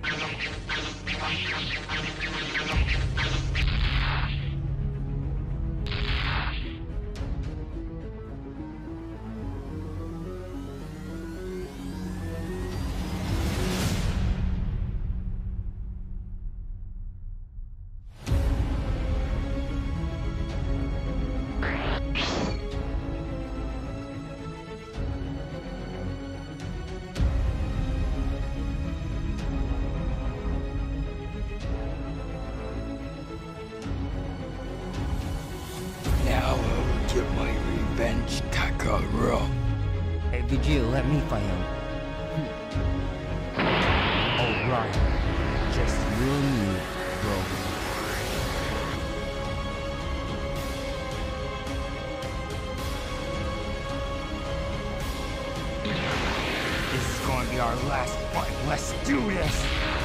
Thank you. Revenge, Kakarot. Hey, Vegeta, let me fight him. Hmm. Alright. Just you and me, bro. This is gonna be our last fight. Let's do this!